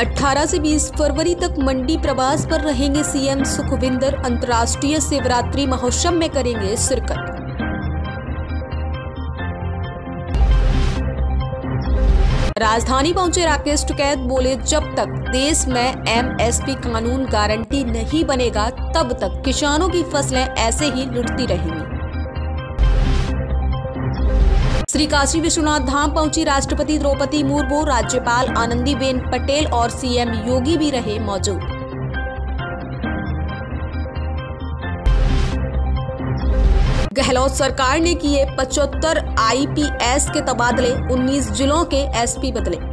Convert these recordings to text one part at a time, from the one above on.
18 से 20 फरवरी तक मंडी प्रवास पर रहेंगे सीएम सुखविंदर, अंतर्राष्ट्रीय शिवरात्रि महोत्सव में करेंगे शिरकत। राजधानी पहुँचे राकेश टुकैत, बोले, जब तक देश में एमएसपी कानून गारंटी नहीं बनेगा, तब तक किसानों की फ़सलें ऐसे ही लुटती रहेंगी। श्री काशी विश्वनाथ धाम पहुँची राष्ट्रपति द्रौपदी मुर्मू, राज्यपाल आनंदीबेन पटेल और सीएम योगी भी रहे मौजूद। गहलोत सरकार ने किए 75 आईपीएस के तबादले 19 जिलों के एसपी बदले।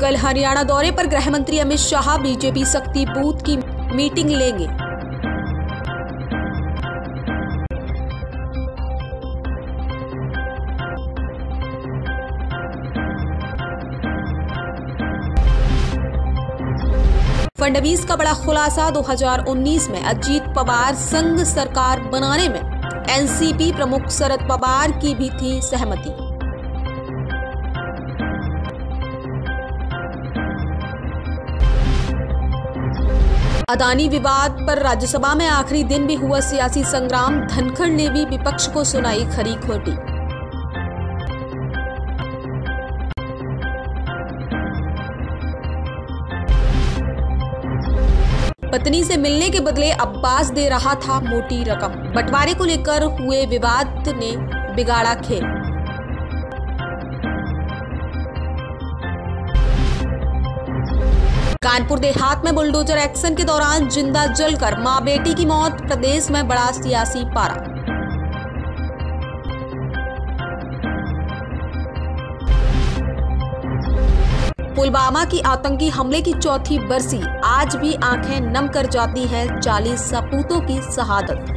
कल हरियाणा दौरे पर गृह मंत्री अमित शाह बीजेपी शक्ति बूथ की मीटिंग लेंगे। फडणवीस का बड़ा खुलासा 2019 में। अजीत पवार संघ सरकार बनाने में। एनसीपी प्रमुख शरद पवार की भी थी सहमति। अदानी विवाद पर राज्यसभा में आखिरी दिन भी हुआ सियासी संग्राम, धनखड़ ने भी विपक्ष को सुनाई खरी खोटी। पत्नी से मिलने के बदले अब्बास दे रहा था मोटी रकम। बंटवारे को लेकर हुए विवाद ने बिगाड़ा खेल। कानपुर देहात में बुलडोजर एक्शन के दौरान ज़िंदा जलकर माँ बेटी की मौत, प्रदेश में बड़ा सियासी पारा। पुलवामा की आतंकी हमले की चौथी बरसी, आज भी आँखें नम कर जाती हैं चालीस सपूतों की शहादत।